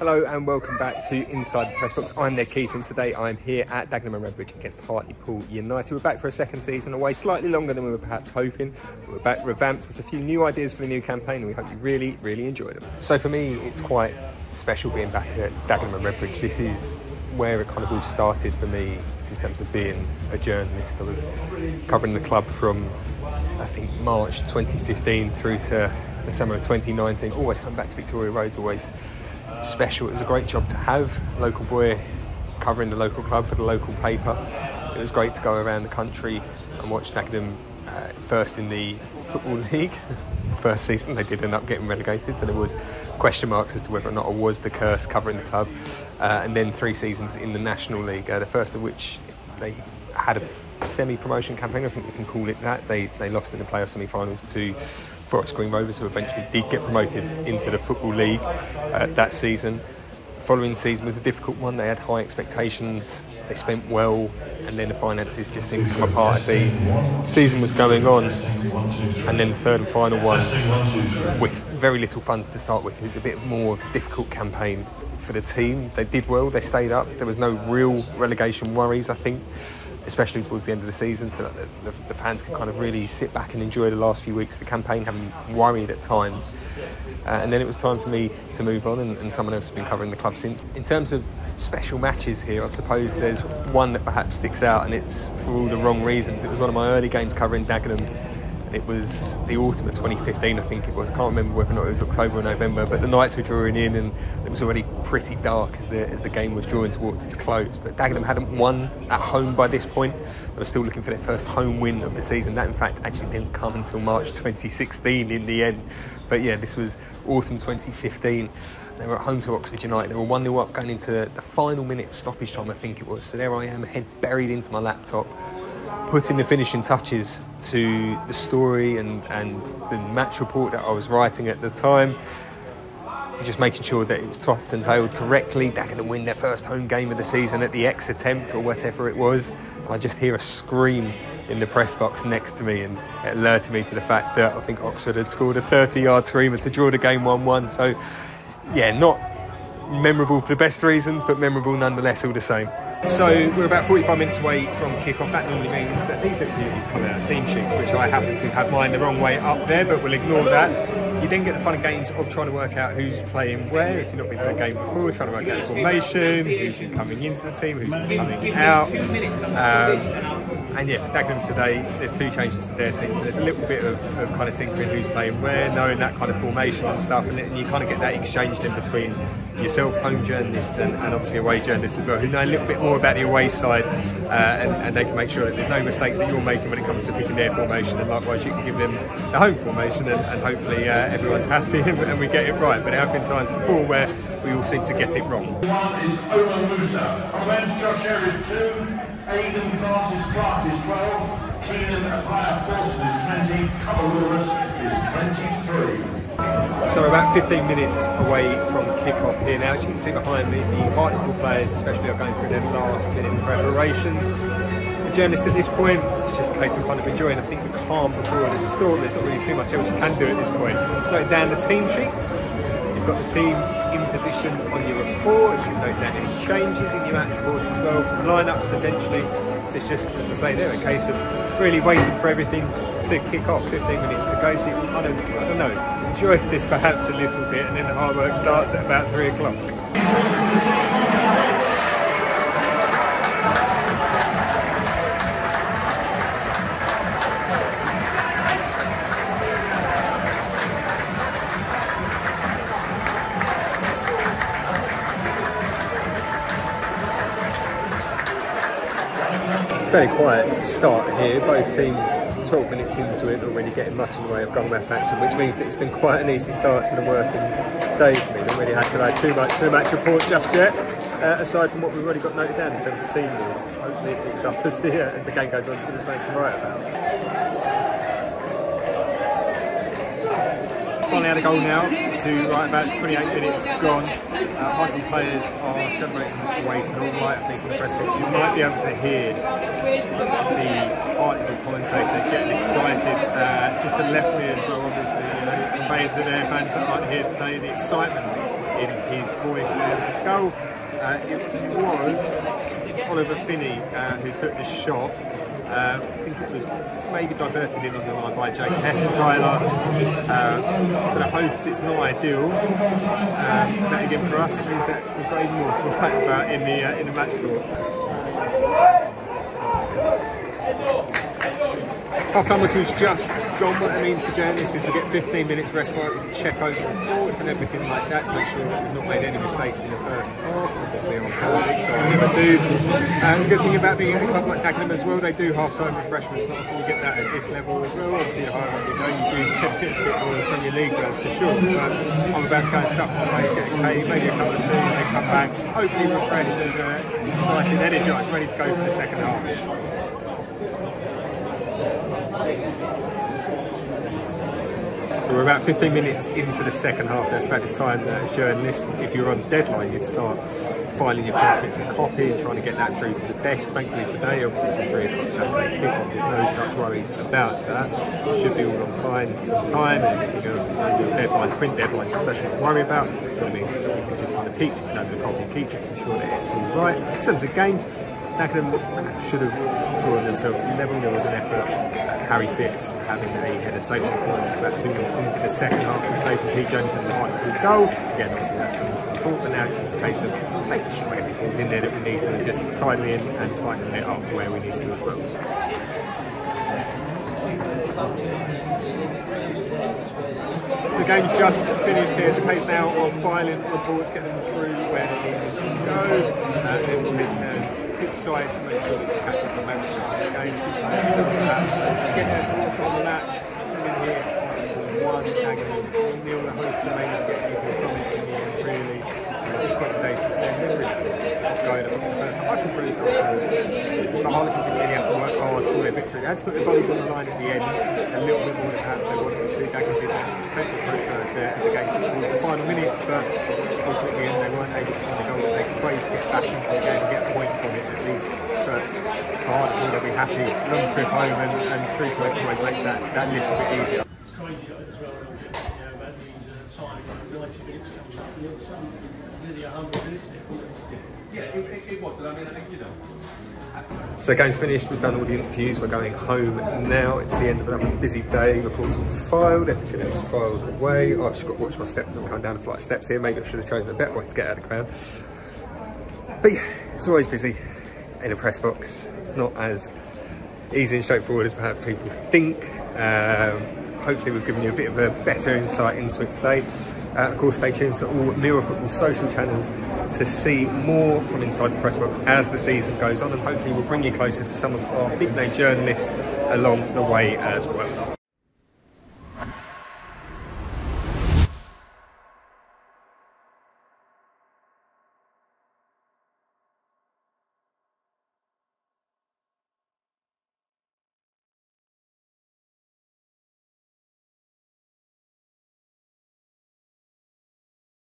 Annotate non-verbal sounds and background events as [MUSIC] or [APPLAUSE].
Hello and welcome back to Inside the Press Box. I'm Ned Keating. Today I'm here at Dagenham and Redbridge against Hartlepool United. We're back for a second season away, slightly longer than we were perhaps hoping. We're back revamped with a few new ideas for the new campaign and we hope you really, really enjoy them. So for me, it's quite special being back at Dagenham and Redbridge. This is where it kind of all started for me in terms of being a journalist. I was covering the club from, I think, March 2015 through to the summer of 2019. Always coming back to Victoria Road, always special. It was a great job to have. Local boy covering the local club for the local paper. It was great to go around the country and watch Dagenham uh, first in the Football [LAUGHS] League. First season, they did end up getting relegated, so there was question marks as to whether or not I was the curse covering the club. Uh, and then three seasons in the National League, uh, the first of which they had a semi-promotion campaign, I think we can call it that. They they lost in the playoff semi-finals to Forest Green Rovers, who eventually did get promoted into the Football League uh, that season. The following season was a difficult one. They had high expectations. They spent well, and then the finances just seemed to come apart as the season was going on. And then the third and final one, with very little funds to start with, it was a bit more of a difficult campaign for the team. They did well. They stayed up. There was no real relegation worries, I think especially towards the end of the season, so that the, the, fans can kind of really sit back and enjoy the last few weeks of the campaign, having worried at times. Uh, and then it was time for me to move on, and, and, someone else has been covering the club since. In terms of special matches here, I suppose there's one that perhaps sticks out, and it's for all the wrong reasons. It was one of my early games covering Dagenham it was the autumn of 2015, I think it was. I can't remember whether or not it was October or November, but the nights were drawing in and it was already pretty dark as the, as the game was drawing towards its close. But Dagenham hadn't won at home by this point. They were still looking for their first home win of the season. That, in fact, actually didn't come until March 2016 in the end. But yeah, this was autumn 2015. They were at home to Oxford United. They were 1 0 up going into the final minute of stoppage time, I think it was. So there I am, head buried into my laptop putting the finishing touches to the story and, and the match report that I was writing at the time. Just making sure that it was topped and tailed correctly. They're going to win their first home game of the season at the X attempt or whatever it was. I just hear a scream in the press box next to me, and it alerted me to the fact that I think Oxford had scored a 30 yard screamer to draw the game 1 1. So, yeah, not memorable for the best reasons, but memorable nonetheless, all the same. So we're about 45 minutes away from kick-off. That normally means that these little beauties come out, team sheets, which I happen to have mine the wrong way up there, but we'll ignore that. You then get the fun and games of trying to work out who's playing where. If you've not been to a game before, trying to work out the formation, who's coming into the team, who's coming out. Um, and yeah, for Dagenham today, there's two changes to their team. So there's a little bit of, of, kind of tinkering who's playing where, knowing that kind of formation and stuff, and, and you kind of get that exchanged in between yourself, home journalists, and, and, obviously away journalists as well, who know a little bit more about the away side, uh, and, and, they can make sure that there's no mistakes that you're making when it comes to picking their formation, and likewise you can give them the home formation, and, and hopefully uh, everyone's happy [LAUGHS] and we get it right. But there have been times before where we all seem to get it wrong. One is Omar Musa, Josh Eyre is two, Aidan Francis Clark is 12, Keenan Appiah-Forson is 20, Caballeros is 23. So we're about 15 minutes away from kick-off here now. As you can see behind me, the Hartlepool players especially are going through their last minute preparations the journalists at this point, it's just a case of kind of enjoying, I think, the calm before the storm. There's not really too much else you can do at this point. Note down the team sheets. You've got the team in position on your reports. You note down any changes in your match reports as well, from lineups potentially. So it's just, as I say there, a case of really waiting for everything to kick off. 15 minutes to go, so you kind of, I don't know, enjoy this perhaps a little bit, and then the hard work starts at about three o'clock. Fairly quiet start here. Both teams 12 minutes into it, really getting much in the way of goal action, which means that it's been quite an easy start to the working day for me. Not really had to add too much to the match report just yet. Uh, aside from what we've already got noted down in terms of team news, hopefully it picks up as the, uh, as the game goes on to give us something to write about. finally had a goal now to right about 28 minutes gone. Uh, players are celebrating away to the right, I from the press box. You might be able to hear the Hartlepool commentator getting excited. Uh, just to left me as well, obviously, you know, conveying to their fans that aren't here today the excitement in his voice there. The goal, uh, it was Oliver Finney uh, who took the shot. Uh, I think it was maybe diverted in on the line by Jake Hessenthaler. Uh, for the hosts, it's not ideal. Um, but again, for us, it means that we've got even more to write about in the uh, in the match floor. Half-time whistle's just gone. What it means for journalists is to get 15 minutes respite, check over reports and everything like that to make sure that we've not made any mistakes in the first half. Obviously I'm perfect, so I never do. The good thing about being at a club like Dagenham as well, they do half-time refreshments. Not often you get that at this level as well. Obviously the higher up you go, you do [LAUGHS] get a bit more in League ground for sure. But I'm about to go and stuff my face, get maybe a couple of tea, and then come back, hopefully refreshed and uh, excited, energised, ready to go for the second half. So we're about 15 minutes into the second half. That's about this time that as journalists, if you're on deadline, you'd start filing your first bits of copy and trying to get that through to the desk. Thankfully today, obviously it's a 3 o'clock Saturday kick-off, there's no such worries about that. It should be all on fine in time and everything else. There's no deadlines, print deadlines especially to worry about. It means that we can just kind of keep checking over the copy, keep checking sure that it's all right. In terms of the game, Dagenham should have drawn themselves level. There was an effort. Harry Phipps having a header saving point about two minutes into the second half and saving Pete Jones in the Hartlepool goal. Again, obviously that's to be important, but now it's just a case of making sure everything's in there that we need to and just tightening in and tightening it up where we need to as well. The game's just finished here. It's a case now of filing reports, getting them through where they need to go. Uh, and it's pitch side to make sure that you the momentum of the game. Get their thoughts on the match. In here. Um, one Dagenham, Neil the host and aim to get people from it in the really. At this point, they, they're really going up the first half. I should really go. But Harlequin didn't really have to work hard for their victory. They had to put their bodies on the line at the end a little bit more than perhaps they wanted to. Dagenham did that plenty of pressure there, as the game took towards the final minutes, but ultimately they weren't able to find the goal that they prayed to get back into the game happy. Long trip home and, and three points always makes that, that little bit easier. It's crazy as well, you know, about these uh, 90 minutes comes up, you know, some nearly 100 minutes there. Yeah, was, So game's finished, we've done all the interviews, we're going home now. It's the end of another busy day, reports all filed, everything else filed away. I've just got to watch my steps, I'm coming down a flight of steps here. Maybe I should have chosen a better way to get out of the crowd. But yeah, it's always busy in a press box. It's not as easy and straightforward as perhaps people think. Um, hopefully we've given you a bit of a better insight into it today. Uh, of course, stay tuned to all Mirror Football social channels to see more from inside the press box as the season goes on, and hopefully we'll bring you closer to some of our big name journalists along the way as well.